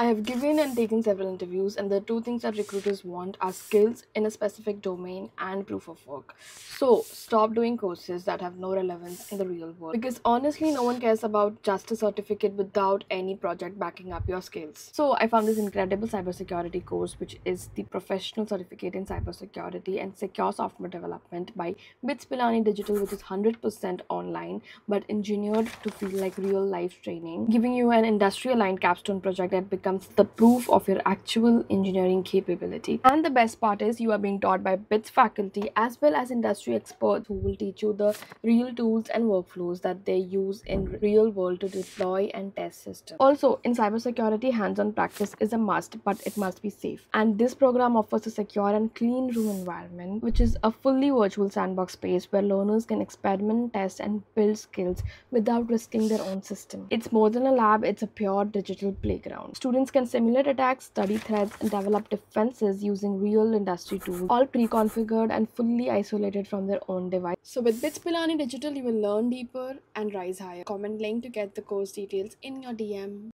I have given and taken several interviews, and the two things that recruiters want are skills in a specific domain and proof of work. So, stop doing courses that have no relevance in the real world because honestly, no one cares about just a certificate without any project backing up your skills. So, I found this incredible cybersecurity course, which is the professional certificate in cybersecurity and secure software development by BITS Pilani Digital, which is 100% online but engineered to feel like real life training, giving you an industry aligned capstone project that becomes the proof of your actual engineering capability. And the best part is, you are being taught by BITS faculty as well as industry experts who will teach you the real tools and workflows that they use in real world to deploy and test systems. Also, in cybersecurity, hands-on practice is a must, but it must be safe. And this program offers a secure and clean room environment, which is a fully virtual sandbox space where learners can experiment, test, and build skills without risking their own system. It's more than a lab, it's a pure digital playground. Students can simulate attacks, study threats, and develop defenses using real industry tools, all pre configured and fully isolated from their own device. So, with BITS Pilani Digital, you will learn deeper and rise higher. Comment link to get the course details in your DM.